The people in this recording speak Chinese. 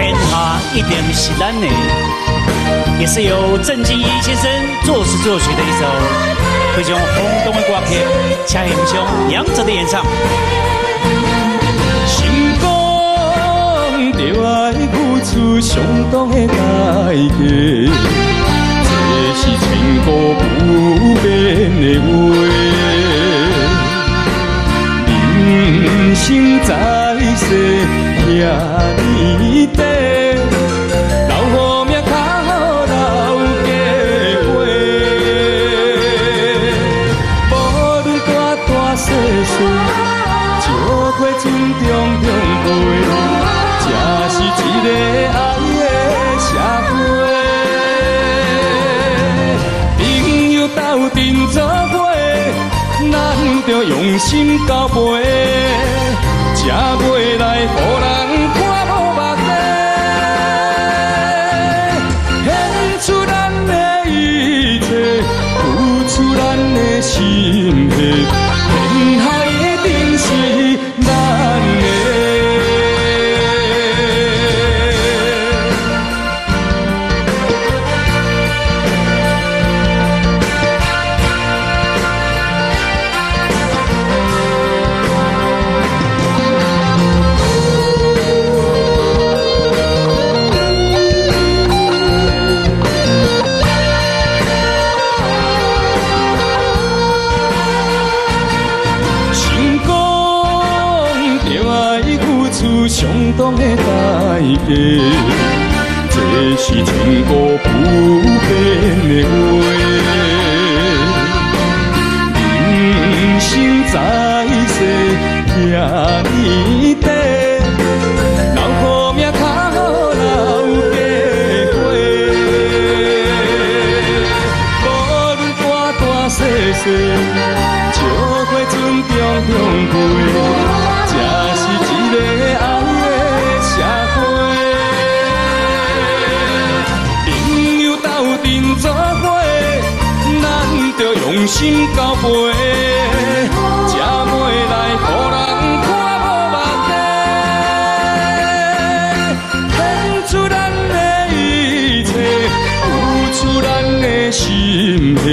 天下一定是咱的，也是由郑敬一先生作词作曲的一首非常轰动的歌曲，请欣赏杨哲的演唱。成功就爱付出相当的代价，这是千古不变的话。人生在世，这呢短，老虎命较好老家过。无你大大细细，石花真重重过，这是一个爱的社会。朋友斗阵做伙，咱着用心交陪。这袂来，予咱。出咱的心血。相当的代价，这是千古不变的话。人生在世，遐年短，留好命较留家伙。无论大大小小，笑过尊重长辈。心交陪，才袂来予人看无目的。献出咱的一切，付出咱的心血。